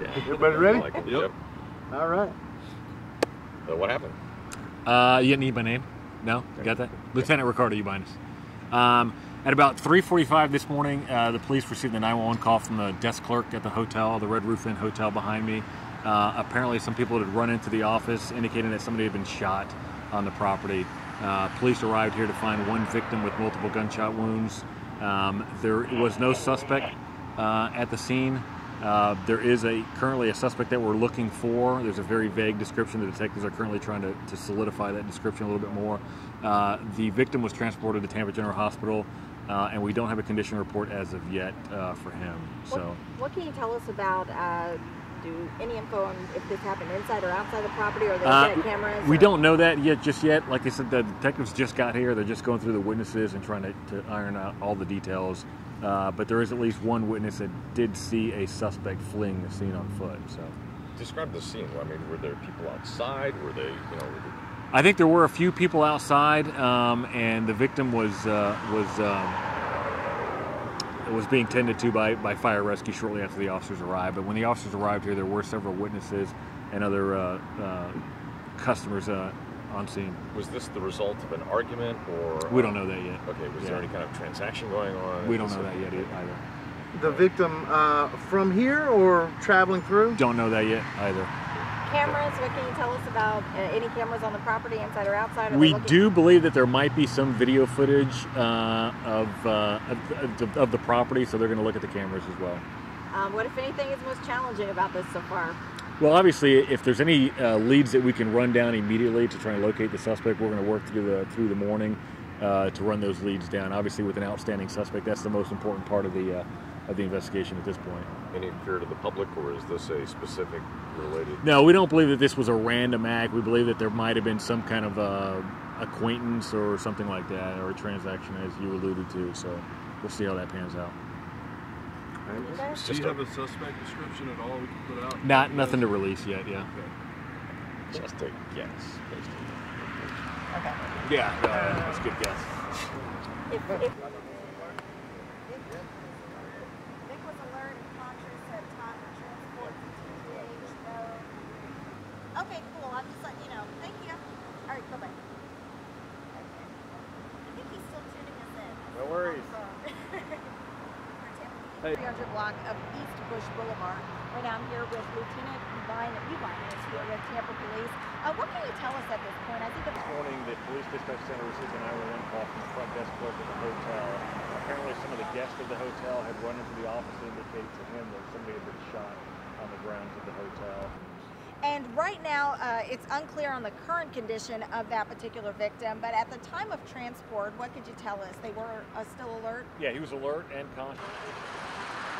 Yeah. Everybody ready? Like it. Yep. All right. So what happened? Uh, you didn't need my name? No, you got that? Lieutenant Ricardo Ubinus. Um, at about 3:45 this morning, uh, the police received a 911 call from the desk clerk at the hotel, the Red Roof Inn Hotel behind me. Uh, apparently, some people had run into the office, indicating that somebody had been shot on the property. Uh, police arrived here to find one victim with multiple gunshot wounds. Um, there was no suspect uh, at the scene. Uh, there is a currently a suspect that we're looking for. There's a very vague description. The detectives are currently trying to, to solidify that description a little bit more. Uh, the victim was transported to Tampa General Hospital, uh, and we don't have a condition report as of yet uh, for him. So. what can you tell us about? Uh, do any info on if this happened inside or outside the property, or they Uh, cameras? We or- don't know that yet, just yet. Like I said, the detectives just got here. They're just going through the witnesses and trying to, to iron out all the details. Uh, but there is at least one witness that did see a suspect fleeing the scene on foot. So Describe the scene. I mean, were there people outside? Were they, you know, I think there were a few people outside, um, and the victim was uh, was um, was being tended to by, by fire rescue shortly after the officers arrived. But when the officers arrived here, there were several witnesses and other uh, uh, customers uh, on scene. was this the result of an argument or? We don't know that yet. Okay, was Yeah. there any kind of transaction going on? We don't know that yet either. The victim uh, from here or traveling through? Don't know that yet either. cameras. What can you tell us about uh, any cameras on the property, inside or outside? Are We do believe that there might be some video footage uh, of, uh, of, of, the, of the property, so they're going to look at the cameras as well. Um, what, if anything, is most challenging about this so far? Well, obviously, if there's any uh, leads that we can run down immediately to try and locate the suspect, we're going to work through the through the morning uh, to run those leads down. Obviously, with an outstanding suspect, that's the most important part of the uh, of the investigation at this point. Any fear to the public, or is this a specific related? No, we don't believe that this was a random act. We believe that there might have been some kind of uh, acquaintance or something like that, or a transaction, as you alluded to. So we'll see how that pans out. You guys? Do you have a suspect description at all we can put out? Not nothing to release yet. Yeah. Okay. Just a guess. based Okay. Yeah, that's a good guess. If, if, Vic was alert and conscious at time of transport to TGH Road. Okay, cool. I'm just letting you know. Thank you. All right, bye bye. I think he's still tuning us in. No worries. Hey. 300 block of East Busch Boulevard. Right now, I'm here with Lieutenant Ubine Ubinus here with Tampa Police. Uh, what can you tell us at this point? I think This morning, the police dispatch center received a 911 call from the front desk clerk at the hotel. Apparently, some of the guests of the hotel had run into the office to indicate to him that somebody had been shot on the grounds of the hotel. And right now, uh, it's unclear on the current condition of that particular victim, but at the time of transport, what could you tell us? They were uh, still alert? Yeah, he was alert and conscious.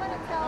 I'm going to tell